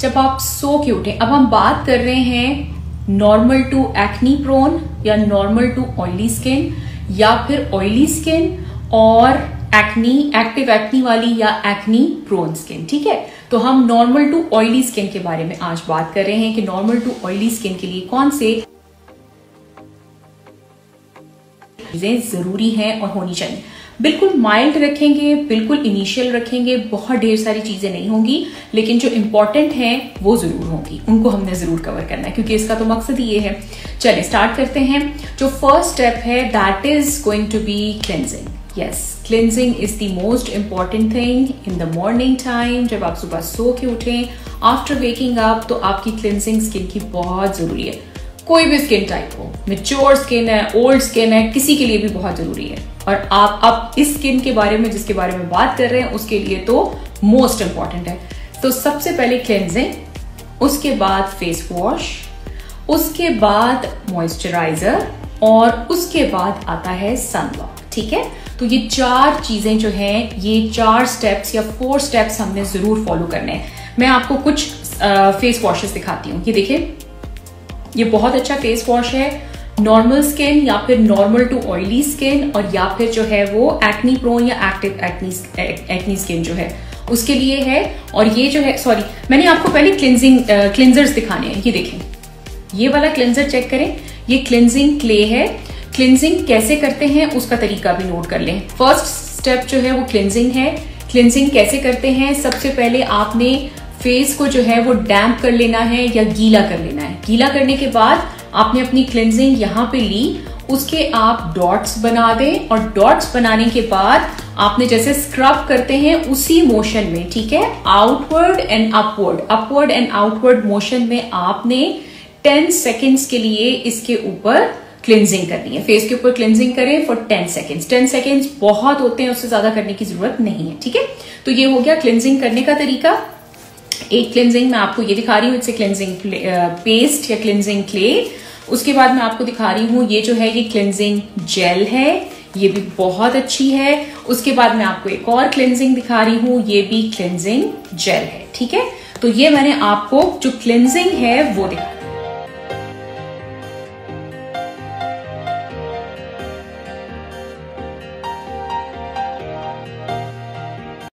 जब आप सो के उठे, अब हम बात कर रहे हैं नॉर्मल टू एक्नी प्रोन या नॉर्मल टू ऑयली स्किन या फिर ऑयली स्किन और एक्नी एक्टिव एक्नी वाली या एक्नी प्रोन स्किन ठीक है? तो हम नॉर्मल टू ऑयली स्किन के बारे में आज बात कर रहे हैं कि नॉर्मल टू ऑयली स्किन के लिए कौन से चीज़ें ज़रूरी हैं और होनी चाहिए। बिल्कुल माइल्ड रखेंगे, बिल्कुल इनिशियल रखेंगे, बहुत ढेर सारी चीज़ें नहीं होंगी, लेकिन जो इंपॉर्टेंट हैं, वो ज़रूर होंगी। उनको हमने ज़रूर कवर करना है, क्योंकि इसका तो मकसद ये है। चलिए स्टार्ट करते हैं। जो फ़र्स्ट स्टेप है that is going to be cleansing yes cleansing is the most important thing in the morning time जब आप सुबह सो के उठें आफ्टर वेकिंग अप तो आपकी क्लेंजिंग स्किन की बहुत ज़रूरी है। कोई भी स्किन टाइप हो मेच्योर स्किन है ओल्ड स्किन है, किसी के लिए भी बहुत ज़रूरी है। और आप अब इस स्किन के बारे में, जिसके बारे में बात कर रहे हैं, उसके लिए तो मोस्ट इंपॉर्टेंट है। तो सबसे पहले क्लेंजिंग उसके बाद फेस वॉश उसके बाद मॉइस्चराइजर और उसके बाद आता है सनब्लॉक ठीक है? तो ये चार चीज़ें जो हैं, ये चार स्टेप्स या फोर स्टेप्स हमने ज़रूर फॉलो करने हैं। मैं आपको कुछ फेस वॉशेस दिखाती हूँ। ये देखिए ये बहुत अच्छा फेस वॉश है नॉर्मल स्किन या फिर नॉर्मल टू ऑयली स्किन और या फिर जो है वो एक्नी प्रोन या एक्टिव एक्नी स्किन जो है। उसके लिए है और ये जो है सॉरी मैंने आपको पहले क्लिनजिंग क्लिनजर्स दिखाने हैं, ये देखें। ये वाला क्लिनजर चेक करें, ये क्लिनजिंग क्ले है। क्लिनजिंग कैसे करते हैं, उसका तरीका भी नोट कर लें। फ़र्स्ट स्टेप जो है वो क्लिनजिंग है। क्लिनजिंग कैसे करते हैं, सबसे पहले आपने फेस को जो है वो डैम्प कर लेना है या गीला कर लेना है। गीला करने के बाद आपने अपनी क्लिनजिंग यहाँ पे ली। उसके आप डॉट्स बना दें और डॉट्स बनाने के बाद आपने जैसे स्क्रब करते हैं उसी मोशन में, ठीक है? Outward and upward upward and outward motion में आपने 10 सेकेंड्स के लिए इसके ऊपर क्लिनजिंग करनी है। फेस के ऊपर क्लिनजिंग करें फॉर 10 सेकेंड्स 10 सेकेंड्स बहुत होते हैं, उससे ज़्यादा करने की ज़रूरत नहीं है, ठीक है? तो ये हो गया क्लिनजिंग करने का तरीका। एक क्लिनजिंग मैं आपको ये दिखा रही हूँ इट्स क्लिनजिंग पेस्ट या क्लिनजिंग क्ले उसके बाद मैं आपको दिखा रही हूँ, ये जो है ये क्लिनजिंग जेल है, ये भी बहुत अच्छी है। उसके बाद मैं आपको एक और क्लिनजिंग दिखा रही हूँ, ये भी क्लिनजिंग जेल है, ठीक है? तो ये मैंने आपको जो क्लिनजिंग है वो दिखा